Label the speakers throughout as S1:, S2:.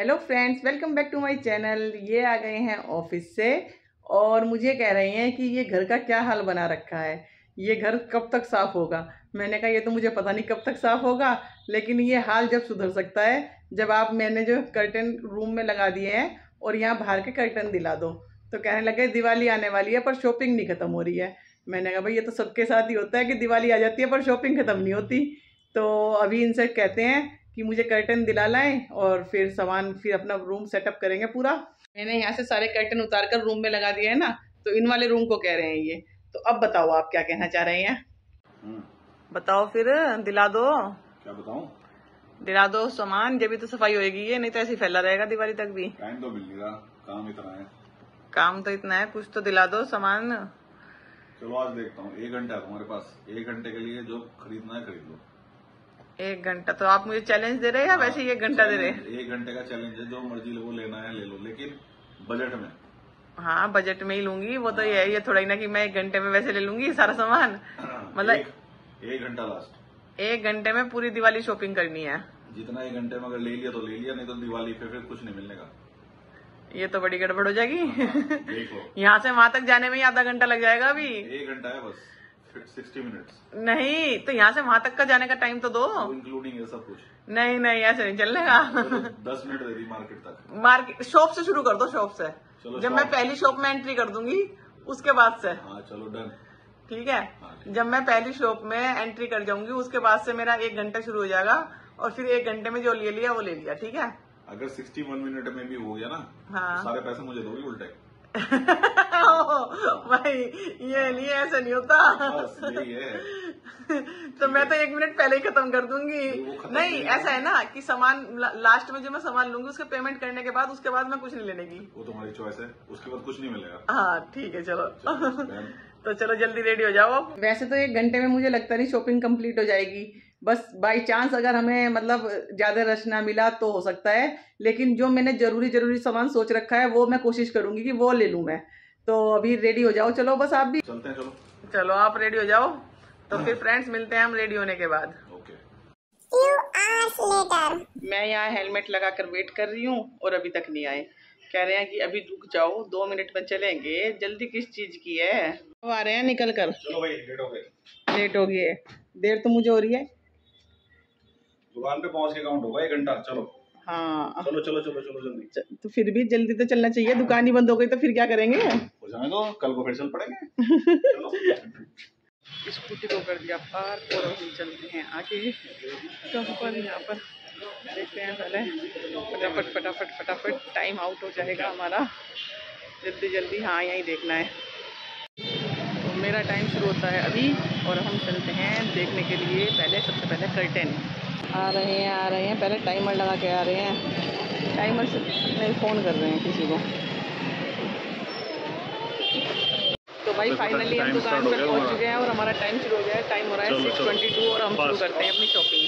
S1: Hello friends welcome back to my channel ये आ गए हैं ऑफ़िस से और मुझे कह रहे हैं कि ये घर का क्या हाल बना रखा है? ये घर कब तक साफ़ होगा? मैंने कहा, ये तो मुझे पता नहीं कब तक साफ़ होगा। लेकिन ये हाल जब सुधर सकता है, जब आप मैंने जो कर्टन रूम में लगा दिए हैं और यहाँ बाहर के कर्टन दिला दो तो कहने लगे, दिवाली आने वाली है पर शॉपिंग नहीं ख़त्म हो रही है। मैंने कहा, भाई, ये तो सबके साथ ही होता है कि दिवाली आ जाती है पर शॉपिंग ख़त्म नहीं होती। तो अभी इनसे कहते हैं कि मुझे कर्टन दिला लाएँ और फिर सामान फिर अपना रूम सेटअप करेंगे पूरा। मैंने यहाँ से सारे कर्टन उतार कर रूम में लगा दिया है ना तो इन वाले रूम को कह रहे हैं ये। तो अब बताओ आप क्या कहना चाह रहे हैं?
S2: हम्म,
S1: बताओ फिर दिला दो।
S2: क्या बताऊँ?
S1: दिला दो सामान जब भी तो सफ़ाई होगी ये नहीं तो ऐसे फैला रहेगा दिवाली तक भी।
S2: टाइम तो मिल रहा काम इतना है।
S1: काम तो इतना है कुछ तो दिला दो सामान।
S2: चलो आज देखता हूँ एक घंटा है तुम्हारे पास। एक घंटे के लिए जो खरीदना है खरीद लो।
S1: एक घंटा तो आप मुझे चैलेंज दे रहे हैं या वैसे ही एक घंटा दे रहे हैं?
S2: एक घंटे का चैलेंज है जो मर्ज़ी वो लेना है ले लो लेकिन बजट में।
S1: हाँ बजट में ही लूँगी वो तो ये है ये थोड़ा ही ना कि मैं एक घंटे में वैसे ले लूँगी सारा सामान। मतलब
S2: एक, घंटा लास्ट
S1: एक घंटे में पूरी दिवाली शॉपिंग करनी है।
S2: जितना एक घंटे में अगर ले लिया तो ले लिया नहीं तो दिवाली पे फिर कुछ नहीं मिलने का।
S1: ये तो बड़ी गड़बड़ हो जाएगी। यहाँ से वहाँ तक जाने में ही आधा घंटा लग जाएगा अभी।
S2: एक घंटा है बस। सिक्सटी मिनट्स
S1: नहीं तो यहाँ से वहाँ तक का जाने का टाइम तो दो।
S2: इंक्लूडिंग है सब कुछ।
S1: नहीं नहीं ऐसे नहीं चलेगा
S2: चलो, दस मिनट दे दी मार्केट तक।
S1: मार्केट शॉप से शुरू कर दो शॉप से। जब मैं पहली शॉप में एंट्री कर दूँगी उसके बाद से।
S2: हाँ चलो डन
S1: ठीक है?
S2: हाँ,
S1: जब मैं पहली शॉप में एंट्री कर जाऊँगी उसके बाद से मेरा एक घंटा शुरू हो जाएगा और फिर एक घंटे में जो ले लिया वो ले लिया ठीक है?
S2: अगर सिक्सटी वन मिनट में भी हो गया ना
S1: हाँ।
S2: तो सारे पैसे मुझे दोगे उल्टे?
S1: भाई ये नहीं ऐसा नहीं होता। तो मैं तो एक मिनट पहले ही खत्म कर दूँगी। नहीं
S2: नहीं
S1: ऐसा है ना कि सामान लास्ट में जो मैं सामान लूँगी उसके पेमेंट करने के बाद उसके बाद मैं कुछ नहीं लेने की।
S2: वो तुम्हारी चॉइस है। उसके बाद कुछ नहीं मिलेगा।
S1: हाँ ठीक है चलो।
S2: चलो,
S1: तो चलो जल्दी रेडी हो जाओ। वैसे तो एक घंटे में मुझे लगता नहीं शॉपिंग कंप्लीट हो जाएगी। बस बाई चांस अगर हमें मतलब ज़्यादा रश ना मिला तो हो सकता है लेकिन जो मैंने ज़रूरी ज़रूरी सामान सोच रखा है वो मैं कोशिश करूँगी कि वो ले लूँ मैं। तो अभी रेडी हो जाओ चलो बस आप भी।
S2: चलते हैं चलो।
S1: चलो आप रेडी हो जाओ तो फिर फ्रेंड्स मिलते हैं हम रेडी होने के बाद।
S2: ओके
S1: मैं यहाँ हेलमेट लगा कर वेट कर रही हूँ और अभी तक नहीं आए। कह रहे हैं कि अभी रुक जाओ दो मिनट में चलेंगे। जल्दी किस चीज़ की है? अब आ रहे हैं निकल कर
S2: चलो भाई लेट हो गए।
S1: लेट हो गई है देर तो मुझे हो रही है।
S2: दुकान पे पहुँच के काउंट होगा एक घंटा। चलो।
S1: हाँ।
S2: चलो चलो चलो चलो जल्दी।
S1: तो फिर भी जल्दी तो चलना चाहिए दुकान ही बंद हो गई तो फिर क्या करेंगे?
S2: हो जाने दो कल को फिर चल पड़ेंगे।
S1: स्कूटी को कर दिया पार्क और हम चलते हैं आगे। कहाँ पर यहाँ पर देखते हैं पहले। फटाफट फटाफट फटाफट टाइम आउट हो जाएगा हमारा। जल्दी जल्दी हाँ यहीं देखना है। तो मेरा टाइम शुरू होता है अभी और हम चलते हैं देखने के लिए पहले सबसे पहले कर्टेन आ रहे हैं आ रहे हैं। पहले टाइमर लगा के आ रहे हैं। टाइमर से नहीं फ़ोन कर रहे हैं किसी को। तो भाई फाइनली हम दुकान पर पहुँच चुके हैं और हमारा टाइम शुरू हो गया है। टाइम हो रहा है सिक्स ट्वेंटी टू और हम शुरू करते हैं अपनी शॉपिंग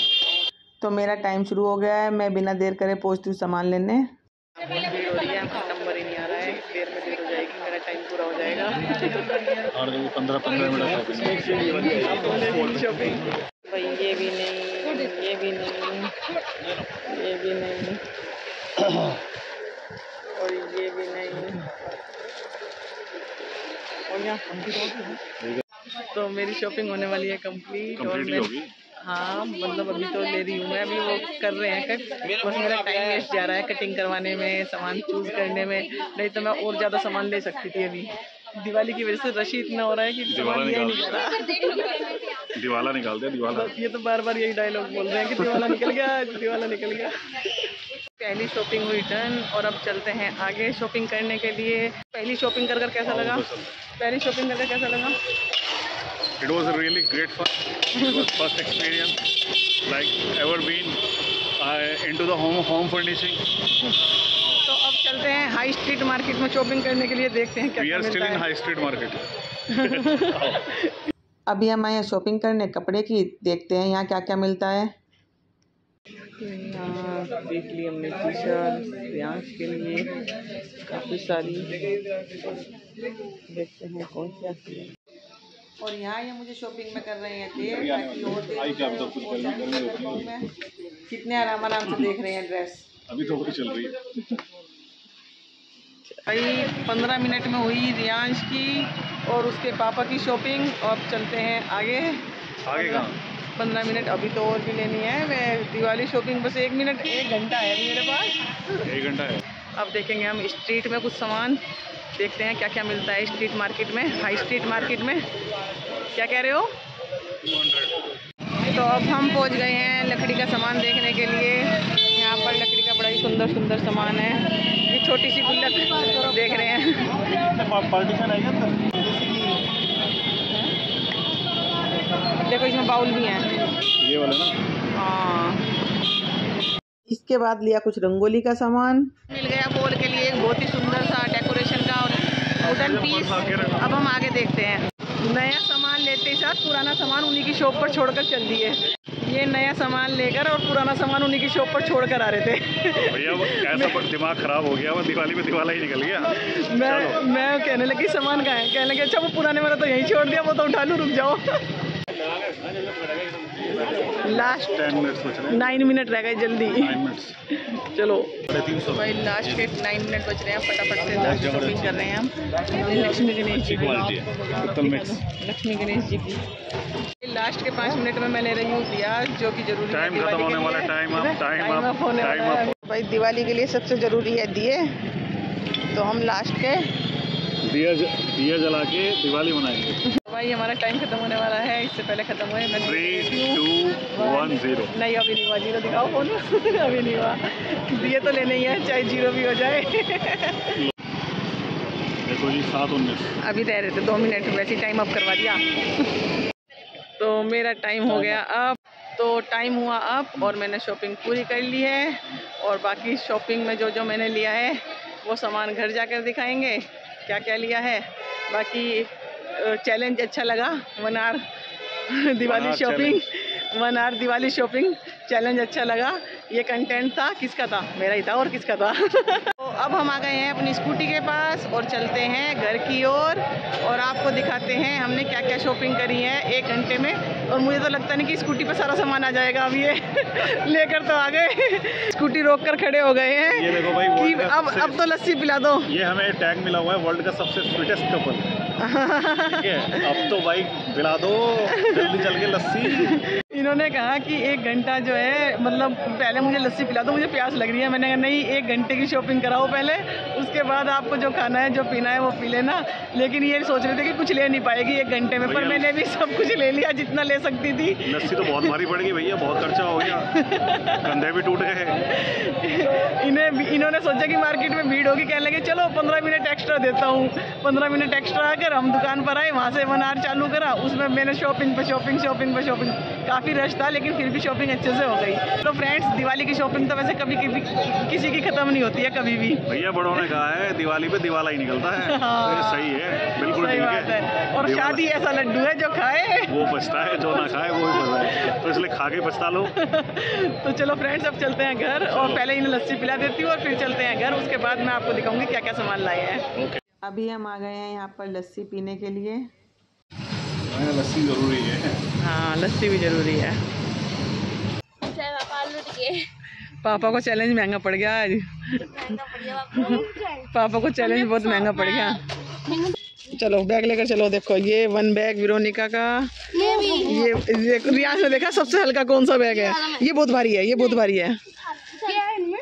S1: तो मेरा टाइम शुरू हो गया है। मैं बिना देर करे पहुँचती हूँ सामान लेने। हो रही है नंबर ही नहीं आ रहा है देर में देर हो जाएगी मेरा टाइम पूरा हो जाएगा
S2: और पंद्रह पंद्रह मिनट
S1: शॉपिंग भाई ये भी नहीं ये भी नहीं ये भी नहीं और ये भी नहीं और यहाँ तो मेरी शॉपिंग होने वाली है कंप्लीट और मैं
S2: होगी?
S1: हाँ मतलब अभी तो ले रही हूँ मैं। अभी वो कर रहे हैं कट बस मेरा टाइम वेस्ट जा रहा है कटिंग करवाने में सामान चूज़ करने में। नहीं तो मैं और ज़्यादा सामान ले सकती थी अभी। दिवाली की वजह से रश ही इतना हो रहा है कि सामान नहीं जा रहा।
S2: दिवाला निकाल दे दिवाला।
S1: ये तो बार बार यही डायलॉग बोल रहे हैं कि दिवाला निकल गया दिवाला निकल गया। पहली शॉपिंग हुई डन और अब चलते हैं आगे शॉपिंग करने के लिए। पहली शॉपिंग कर कर कैसा लगा? पहली शॉपिंग कर कर कैसा लगा?
S3: It was a really great fun. It was first experience like ever been uh, into the home home
S1: तो अब चलते हैं हाई स्ट्रीट मार्केट में शॉपिंग करने के लिए देखते हैं क्या
S3: We
S1: क्या
S3: are still
S1: मिलता
S3: in
S1: है।
S3: High street market.
S1: अभी हम आए हैं शॉपिंग करने कपड़े की देखते हैं यहाँ क्या क्या मिलता है। यहाँ देख ली हमने टी शर्ट प्रियांश के लिए काफ़ी सारी। देखते हैं कौन सी आती है और यहाँ ये मुझे शॉपिंग में कर रहे हैं देर ताकि और देर मैं। कितने आराम आराम से देख रहे हैं ड्रेस।
S3: अभी तो चल रही है।
S1: भाई पंद्रह मिनट में हुई रियांश की। और उसके पापा की शॉपिंग अब चलते हैं आगे।
S3: आगे कहाँ?
S1: पंद्रह मिनट अभी तो और भी लेनी है। मैं दिवाली शॉपिंग बस एक मिनट एक घंटा है मेरे पास।
S3: एक घंटा है।
S1: अब देखेंगे हम स्ट्रीट में कुछ सामान। देखते हैं क्या क्या मिलता है स्ट्रीट मार्केट में हाई स्ट्रीट मार्केट में। क्या कह रहे हो? तो अब हम पहुँच गए हैं लकड़ी का सामान देखने के लिए। यहाँ पर लकड़ी का बड़ा ही सुंदर सुंदर सामान है। ये छोटी सी गुल्लक देख रहे हैं। देखो इसमें बाउल भी हैं।
S3: ये वाला ना?
S1: हाँ। इसके बाद लिया कुछ रंगोली का सामान। मिल गया बोल के लिए एक बहुत ही सुंदर सा डेकोरेशन का और वुडन पीस अब हम आगे देखते हैं। नया सामान लेते ही साथ पुराना सामान उन्हीं की शॉप पर छोड़कर चल दिए। ये नया सामान लेकर और पुराना सामान उन्हीं की शॉप पर छोड़कर आ रहे थे।
S3: भैया वो ऐसा पर दिमाग खराब हो गया वो दिवाली में दिवाला ही निकल गया।
S1: मैं मैं कहने लगी सामान कहाँ है? कहने लगे अच्छा वो पुराने वाला तो यहीं छोड़ दिया वो तो उठा लूँ रुक जाओ। लास्ट
S3: टेन मिनट्स बच रहे
S1: नाइन मिनट रह गए जल्दी। चलो। भाई लास्ट के नाइन मिनट बच रहे हैं। फटाफट से लास्ट शॉपिंग कर रहे हैं हम। लक्ष्मी गणेश जी
S3: क्वालिटी पित्तल मिक्स
S1: लक्ष्मी गणेश जी की। लास्ट के पाँच मिनट में मैं ले रही हूँ प्याज जो कि ज़रूरी है
S3: टाइम खत्म होने वाला time time
S1: time
S3: up,
S1: up होने वाला भाई दिवाली के लिए सबसे ज़रूरी है दिए। तो हम लास्ट के
S3: दिया ज- दिया जला के दिवाली मनाएँगे।
S1: भाई हमारा टाइम खत्म होने वाला है। इससे पहले खत्म हुए मैं
S3: थ्री टू वन ज़ीरो
S1: नहीं अभी नहीं हुआ। ज़ीरो दिखाओ फ़ोन अभी नहीं हुआ। दिए तो लेने ही है चाहे ज़ीरो भी हो जाए।
S3: देखो जी सात उन्नीस।
S1: अभी रह रहे थे दो मिनट वैसे टाइम अप करवा दिया। तो मेरा टाइम हो गया अब। तो टाइम हुआ अब और मैंने शॉपिंग पूरी कर ली है। और बाकी शॉपिंग में जो जो मैंने लिया है वो सामान घर जाकर दिखाएँगे। क्या क्या लिया है? बाकी चैलेंज अच्छा लगा। One hour Diwali shopping one hour Diwali shopping challenge अच्छा लगा। ये कंटेंट था। किसका था? मेरा ही था और किसका था? अब हम आ गए हैं अपनी स्कूटी के पास और चलते हैं घर की ओर और और आपको दिखाते हैं हमने क्या क्या शॉपिंग करी है एक घंटे में। और मुझे तो लगता नहीं कि स्कूटी पर सारा सामान आ जाएगा अब ये लेकर तो आ गए। स्कूटी रोक कर खड़े हो गए हैं
S3: ये देखो भाई,
S1: कि अब अब तो लस्सी पिला दो।
S3: ये हमें टैग मिला हुआ है वर्ल्ड का सबसे स्वीटेस्ट कपल ठीक है अब तो भाई पिला दो जल्दी चल के लस्सी।
S1: इन्होंने कहा कि एक घंटा जो है मतलब पहले मुझे लस्सी पिला दो मुझे प्यास लग रही है। मैंने कहा नहीं एक घंटे की शॉपिंग कराओ पहले उसके बाद आपको जो खाना है जो पीना है वो पी लेना। लेकिन ये सोच रहे थे कि कुछ ले नहीं पाएगी एक घंटे में पर मैंने भी सब कुछ ले लिया जितना ले सकती थी।
S3: लस्सी तो बहुत भारी पड़ गई भैया बहुत खर्चा हो गया। कंधे भी टूट गए।
S1: इन्हें इन्होंने सोचा कि मार्केट में भीड़ होगी कहने लगे चलो पंद्रह मिनट एक्स्ट्रा देता हूँ। पंद्रह मिनट एक्स्ट्रा आकर हम दुकान पर आए वहाँ से वन आवर चालू करा उसमें मैंने शॉपिंग पर शॉपिंग शॉपिंग पर शॉपिंग काफ़ी रश था लेकिन फिर भी शॉपिंग अच्छे से हो गई। तो फ्रेंड्स दिवाली की शॉपिंग तो वैसे कभी कभी किसी की ख़त्म नहीं होती है कभी भी।
S3: भैया बड़ों ने कहा है दिवाली पे दिवाला ही निकलता है।
S1: हाँ।
S3: तो सही है बिल्कुल
S1: सही बात है। और शादी ऐसा लड्डू है जो खाए।
S3: वो पछता है जो ना खाए वो ही बचता है। तो इसलिए खा के पछता लो।
S1: तो चलो फ्रेंड्स अब चलते हैं घर और पहले इन्हें लस्सी पिला देती हूँ और फिर चलते हैं घर। उसके बाद मैं आपको दिखाऊँगी क्या क्या सामान लाए हैं। अभी हम आ गए हैं यहाँ पर लस्सी पीने के लिए।
S3: लस्सी ज़रूरी है।
S1: हाँ लस्सी भी ज़रूरी है।
S4: पापा
S1: को चैलेंज महँगा पड़ गया आज।
S4: महँगा पड़ गया बापू
S1: पापा को चैलेंज बहुत महँगा पड़ गया। चलो बैग लेकर चलो देखो ये वन बैग विरोनिका का।
S4: ये भी।
S1: ये ये रियाज ने देखा सबसे हल्का कौन सा बैग है? ये बहुत भारी है ये बहुत भारी है।
S4: क्या है इनमें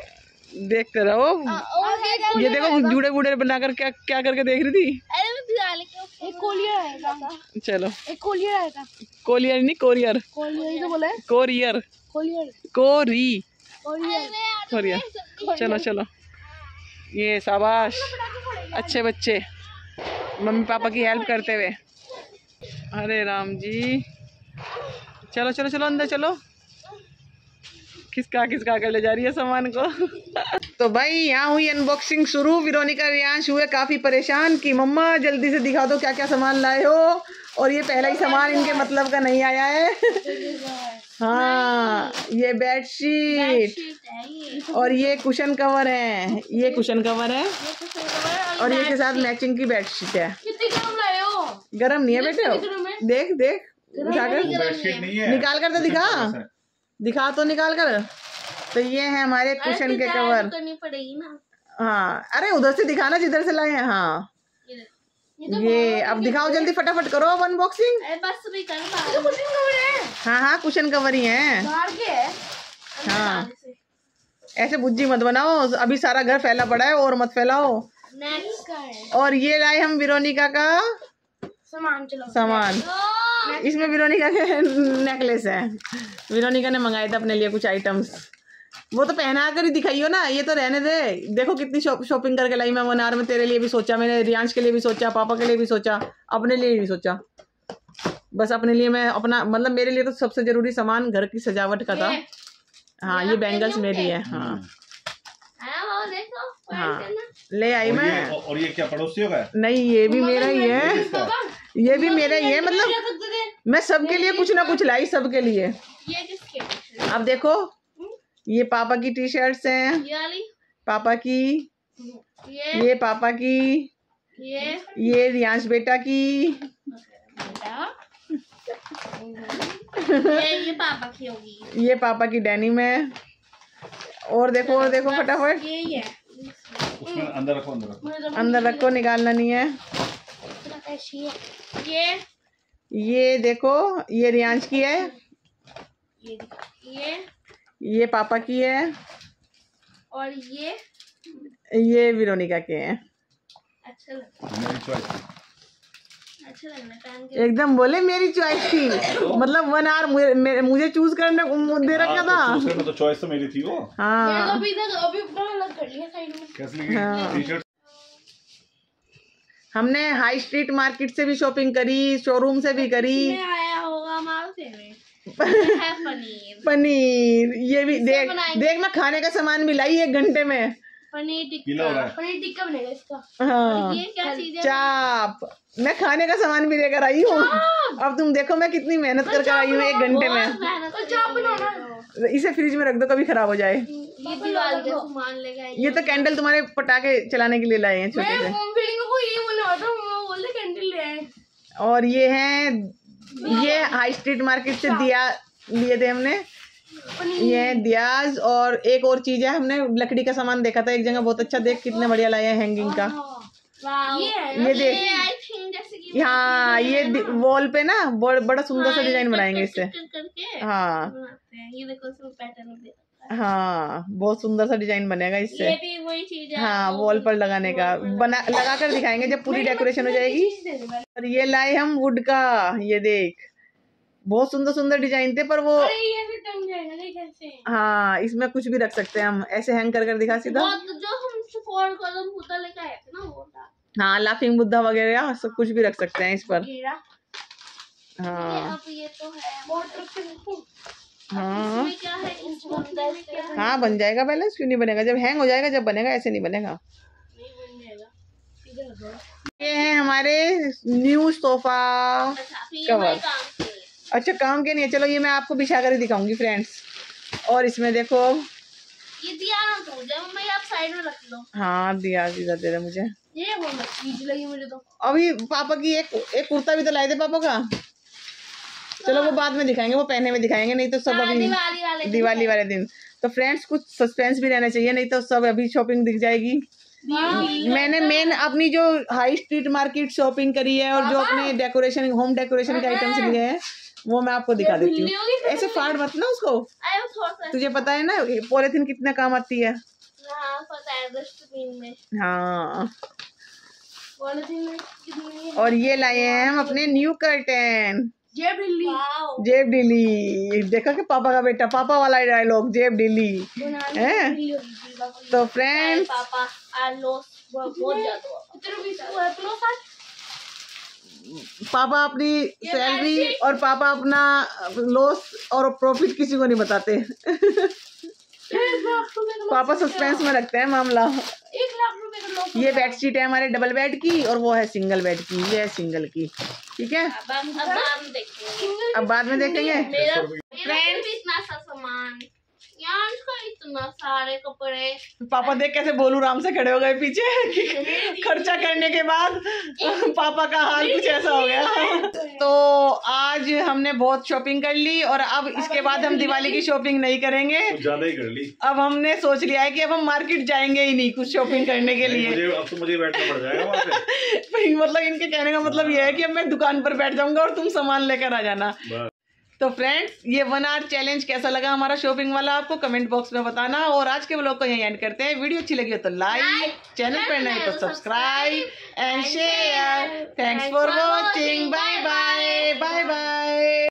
S1: देखते रहो ये देखो जूड़े बूढ़े बनाकर क्या क्या करके देख रही थी?
S4: एक कोलियर आएगा।
S1: चलो।
S4: एक कोलियर आएगा।
S1: नहीं कोरियर।
S4: कोलियर तो बोला
S1: कोरियर।
S4: कोलियर।
S1: कोरी। कोरियर। चलो चलो। ये शाबाश। अच्छे बच्चे। मम्मी पापा की हेल्प करते हुए। अरे राम जी। चलो चलो चलो अंदर चलो। खिसका खिसका कर ले जा रही है सामान को? तो भाई यहाँ हुई अनबॉक्सिंग शुरू। विरोनिका रियांश हुए काफ़ी परेशान कि मम्मा जल्दी से दिखा दो क्या क्या सामान लाए हो? और ये पहला ही सामान इनके मतलब का नहीं आया है। हाँ ये बेडशीट और ये कुशन कवर है। ये कुशन कवर है। और ये के साथ मैचिंग की बेडशीट है।
S4: कितनी कम लाए हो?
S1: गरम नहीं है बेटे। देख देख। उठाकर
S3: बेडशीट नहीं है।
S1: निकाल कर तो दिखा। दिखा तो निकाल कर। तो ये है हमारे कुशन के कवर
S4: करनी पड़ेगी ना।
S1: हाँ अरे उधर से दिखाना जिधर से लाए हैं हाँ।
S4: ये
S1: ये अब दिखाओ जल्दी फटाफट करो अब अनबॉक्सिंग
S4: बस तो कुछ नहीं है।
S1: हाँ हाँ कुशन कवर ही है।
S4: बाहर के है।
S1: ऐसे बुज्जी मत बनाओ अभी सारा घर फैला पड़ा है और मत फैलाओ।
S4: नेक्स्ट का है
S1: और ये लाए हम विरोनिका का
S4: सामान चलो।
S1: सामान। इसमें विरोनिका के नेकलेस है। विरोनिका ने मंगाए थे अपने लिए कुछ आइटम्स वो तो पहना कर ही दिखाइयो ना ये तो रहने दे। देखो कितनी शॉप शॉपिंग करके लाई मैं मनार में तेरे लिए भी सोचा मैंने रियांश के लिए भी सोचा पापा के लिए भी सोचा अपने लिए भी सोचा। बस अपने लिए मैं अपना मतलब मेरे लिए तो सबसे ज़रूरी सामान घर की सजावट का था। हाँ ये बैंगल्स मेरी है हाँ।
S4: हाँ वो देखो
S1: हाँ। ले आई
S2: और
S1: मैं।
S2: ये और ये क्या पड़ोसियों का
S1: नहीं ये भी मेरा ही है। ये भी मेरा ही है मतलब। मैं सबके लिए कुछ ना कुछ लाई सबके लिए। अब देखो ये पापा की टी शर्ट्स हैं पापा की
S4: ये?
S1: ये पापा की
S4: ये?
S1: ये रियांश बेटा की।
S4: ये ये पापा की होगी।
S1: ये पापा की डेनिम है। और देखो और देखो फटाफट।
S4: ये ये
S2: अंदर रखो अंदर रखो।
S4: तो
S1: अंदर रखो निकालना नहीं है।
S4: ये ये
S1: ये देखो ये रियांश की है।
S4: ये ये
S1: ये पापा की है।
S4: और ये
S1: ये विरोनिका के हैं।
S4: अच्छा लग
S2: मेरी चॉइस
S4: अच्छा है
S1: एकदम बोले मेरी चॉइस थी। मतलब वन आवर मुझे, मुझे चूज़ करने दे रखा था।
S2: दूसरे तो चॉइस तो मेरी थी वो।
S4: तो
S1: हाँ
S4: अभी तक अभी पूरा अलग कर लिया साइड में
S2: कैसे लगी
S1: हाँ।
S2: टी शर्ट
S1: हमने हाई स्ट्रीट मार्केट से भी शॉपिंग करी शोरूम से भी करी।
S4: आया होगा हमारा पनीर।
S1: पनीर ये भी देख। देख मैं खाने का सामान भी लाई एक घंटे में।
S4: पनीर
S2: हो रहा
S4: टिक्का पनीर टिक्का बनेगा इसका।
S1: हाँ।
S4: ये क्या चीज़ है?
S1: चाप। मैं खाने का सामान भी लेकर आई हूँ। अब तुम देखो मैं कितनी मेहनत कर कर आई हूँ एक घंटे में।
S4: मेहनत तो चाप बनाना
S1: इसे फ्रिज में रख दो कभी खराब हो जाए।
S4: ये दिवाली का सामान लेके आई
S1: ये तो कैंडल तुम्हारे पटाखे चलाने के लिए लाए हैं छोटे से। और ये हैं ये हाई स्ट्रीट मार्केट से दिया लिए थे हमने। ये दियाज और एक और चीज़ है हमने लकड़ी का सामान देखा था एक जगह बहुत अच्छा देख कितने बढ़िया लाए हैं हैंगिंग का।
S4: ये
S1: देख।
S4: आई थिंक जैसे कि
S1: हाँ ये वॉल पे ना बड़ा सुंदर सा डिज़ाइन बनाएँगे इससे हाँ।
S4: ये देखो पैटर्न दे रखा है।
S1: हाँ बहुत सुंदर सा डिज़ाइन बनेगा इससे।
S4: ये भी वही चीज़ है
S1: हाँ वॉल पर लगाने का। बना लगा कर दिखाएँगे जब पूरी डेकोरेशन हो जाएगी। और ये लाए हम वुड का ये देख। बहुत सुंदर सुंदर डिज़ाइन थे पर वो
S4: अरे ये टंग जाएगा
S1: हाँ इसमें कुछ भी रख सकते हैं हम ऐसे हैंग कर कर दिखा सीधा।
S4: जो हम फोर कॉलम पूता लेके आए थे ना वो था
S1: हाँ लाफिंग बुद्धा वगैरह सब कुछ भी रख सकते हैं इस पर। हाँ।
S4: अब ये तो है।
S1: हाँ।
S4: है? है?
S1: हाँ बन जाएगा बैलेंस क्यों नहीं बनेगा। जब हैंग हो जाएगा जब बनेगा ऐसे नहीं बनेगा। ये है हमारे न्यू सोफा कवर। अच्छा काम के नहीं है। चलो ये मैं आपको बिछा कर ही दिखाऊँगी फ्रेंड्स और इसमें देखो।
S4: ये दिया ना तो मैं आप साइड में रख लो।
S1: हाँ दिया दे रहे मुझे।
S4: ये लगी मुझे तो।
S1: अभी पापा की एक एक कुर्ता भी तो लाए थे पापा का। चलो वो बाद में दिखाएँगे वो पहने में दिखाएँगे नहीं तो सब
S4: हाँ,
S1: अभी
S4: दिवाली वाले।
S1: दिवाली वाले दिन। तो फ्रेंड्स कुछ सस्पेंस भी रहना चाहिए नहीं तो सब अभी शॉपिंग दिख जाएगी। मैंने मेन अपनी जो हाई स्ट्रीट मार्केट शॉपिंग करी है और जो अपने डेकोरेशन होम डेकोरेशन के आइटम्स लिए हैं वो मैं आपको दिखा देती हूँ। ऐसे फाड़ मत ना उसको। तुझे पता है ना पॉलिथीन कितने काम आती है।
S4: हाँ पता है डस्टबिन में। पॉलिथीन में कितनी
S1: और ये लाए हैं हम अपने न्यू कर्टन
S4: जेब वाओ।
S1: जेब डिली देखा कि पापा का बेटा पापा वाला डायलॉग जेब डिली है। तो फ्रेंड्स
S4: पापा
S1: अपनी सैलरी और पापा अपना लॉस और प्रॉफिट किसी को नहीं बताते। पापा सस्पेंस में रखते हैं मामला।
S4: एक लाख रुपए
S1: ये बेडशीट है हमारे डबल बेड की और वो है सिंगल बेड की ये है सिंगल की। ठीक है?
S4: अब
S1: बाद में देखेंगे।
S4: मेरा भी इतना इसका सारे कपड़े।
S1: पापा देख कैसे बोलू राम से खड़े हो गए पीछे। खर्चा करने के बाद पापा का हाल कुछ ऐसा हो गया। तो आज हमने बहुत शॉपिंग कर ली और अब इसके बाद हम दिवाली की शॉपिंग नहीं करेंगे।
S3: ज़्यादा ही कर ली।
S1: अब हमने सोच लिया है कि अब हम मार्केट जाएँगे ही नहीं कुछ शॉपिंग करने के लिए।
S3: मुझे अब तो मुझे बैठना पड़ जाएगा
S1: मतलब इनके कहने का मतलब ये है कि अब मैं दुकान पर बैठ जाऊँगा और तुम सामान लेकर आ जाना। तो फ्रेंड्स ये वन आवर चैलेंज कैसा लगा हमारा शॉपिंग वाला आपको? कमेंट बॉक्स में बताना। और आज के ब्लॉग को यहीं एंड करते हैं। वीडियो अच्छी लगी हो तो लाइक चैनल पर नहीं तो subscribe and share thanks for watching bye bye bye bye